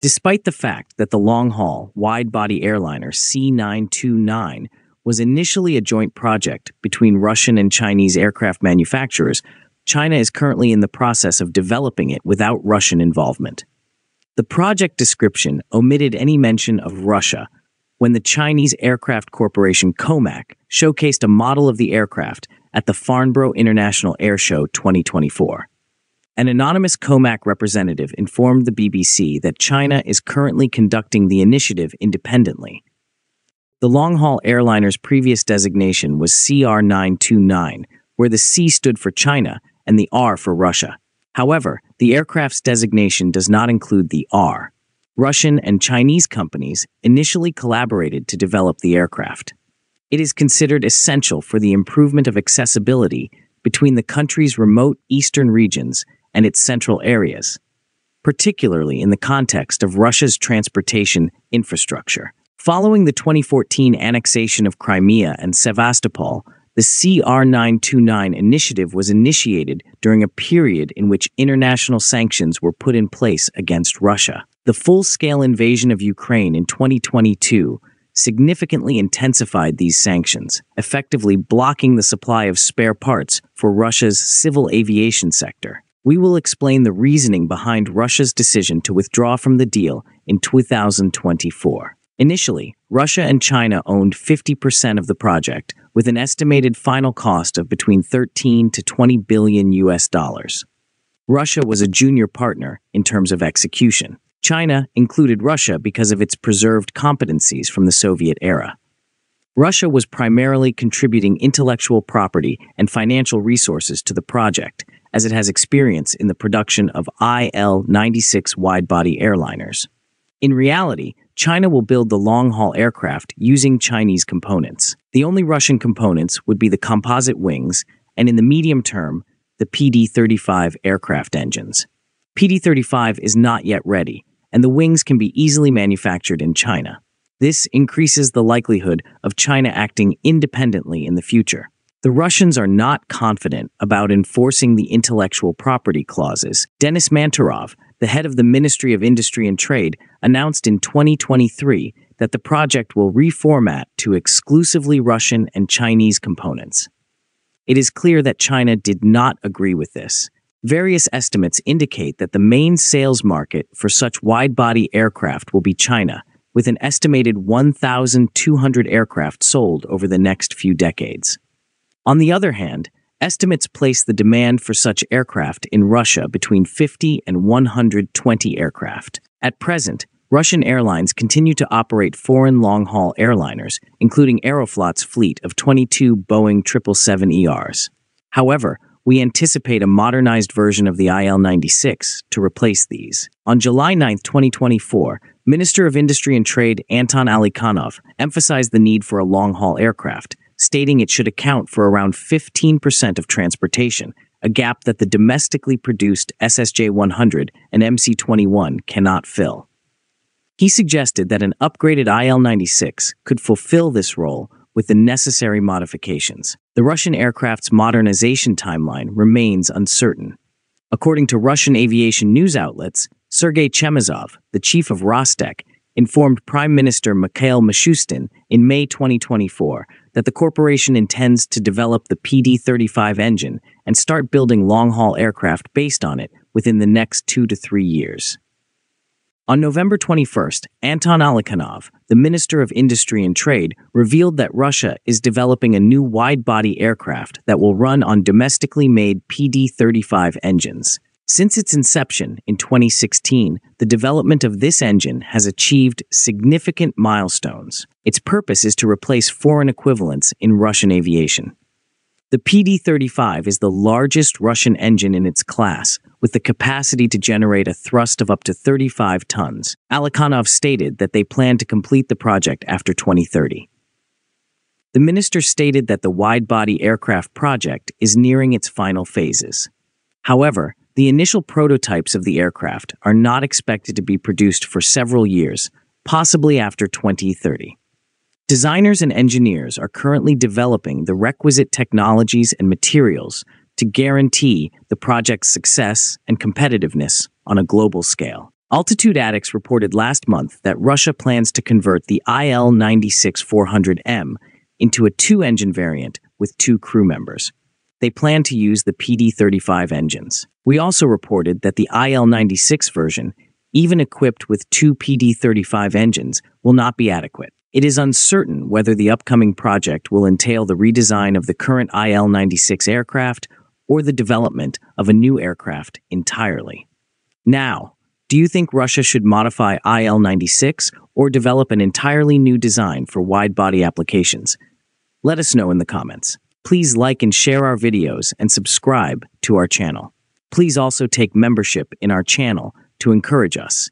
Despite the fact that the long haul, wide body airliner C929 was initially a joint project between Russian and Chinese aircraft manufacturers, China is currently in the process of developing it without Russian involvement. The project description omitted any mention of Russia when the Chinese aircraft corporation COMAC showcased a model of the aircraft at the Farnborough International Air Show 2024. An anonymous COMAC representative informed the BBC that China is currently conducting the initiative independently. The long haul airliner's previous designation was CR 929, where the C stood for China and the R for Russia. However, the aircraft's designation does not include the R. Russian and Chinese companies initially collaborated to develop the aircraft. It is considered essential for the improvement of accessibility between the country's remote eastern regions and its central areas, particularly in the context of Russia's transportation infrastructure. Following the 2014 annexation of Crimea and Sevastopol, the CR 929 initiative was initiated during a period in which international sanctions were put in place against Russia. The full scale invasion of Ukraine in 2022 significantly intensified these sanctions, effectively blocking the supply of spare parts for Russia's civil aviation sector we will explain the reasoning behind Russia's decision to withdraw from the deal in 2024. Initially, Russia and China owned 50% of the project, with an estimated final cost of between 13 to 20 billion US dollars. Russia was a junior partner in terms of execution. China included Russia because of its preserved competencies from the Soviet era. Russia was primarily contributing intellectual property and financial resources to the project, as it has experience in the production of IL 96 wide body airliners. In reality, China will build the long haul aircraft using Chinese components. The only Russian components would be the composite wings, and in the medium term, the PD 35 aircraft engines. PD 35 is not yet ready, and the wings can be easily manufactured in China. This increases the likelihood of China acting independently in the future. The Russians are not confident about enforcing the intellectual property clauses. Denis Manturov, the head of the Ministry of Industry and Trade, announced in 2023 that the project will reformat to exclusively Russian and Chinese components. It is clear that China did not agree with this. Various estimates indicate that the main sales market for such wide body aircraft will be China, with an estimated 1,200 aircraft sold over the next few decades. On the other hand, estimates place the demand for such aircraft in Russia between 50 and 120 aircraft. At present, Russian airlines continue to operate foreign long haul airliners, including Aeroflot's fleet of 22 Boeing 777ERs. However, we anticipate a modernized version of the IL 96 to replace these. On July 9, 2024, Minister of Industry and Trade Anton Alikhanov emphasized the need for a long haul aircraft, stating it should account for around 15% of transportation, a gap that the domestically produced SSJ 100 and MC 21 cannot fill. He suggested that an upgraded IL 96 could fulfill this role with the necessary modifications. The Russian aircraft's modernization timeline remains uncertain. According to Russian aviation news outlets, Sergei Chemezov, the chief of Rostec, informed Prime Minister Mikhail Mishustin in May 2024 that the corporation intends to develop the PD 35 engine and start building long haul aircraft based on it within the next two to three years. On November 21st, Anton Alikhanov, the Minister of Industry and Trade, revealed that Russia is developing a new wide body aircraft that will run on domestically made PD 35 engines. Since its inception in 2016, the development of this engine has achieved significant milestones. Its purpose is to replace foreign equivalents in Russian aviation. The PD 35 is the largest Russian engine in its class, with the capacity to generate a thrust of up to 35 tons. Alikhanov stated that they plan to complete the project after 2030. The minister stated that the wide body aircraft project is nearing its final phases. However, the initial prototypes of the aircraft are not expected to be produced for several years, possibly after 2030. Designers and engineers are currently developing the requisite technologies and materials to guarantee the project's success and competitiveness on a global scale. Altitude Addicts reported last month that Russia plans to convert the IL 96 400M into a two engine variant with two crew members. They plan to use the PD 35 engines. We also reported that the IL 96 version, even equipped with two PD 35 engines, will not be adequate. It is uncertain whether the upcoming project will entail the redesign of the current IL 96 aircraft or the development of a new aircraft entirely. Now, do you think Russia should modify IL 96 or develop an entirely new design for wide body applications? Let us know in the comments. Please like and share our videos and subscribe to our channel. Please also take membership in our channel to encourage us.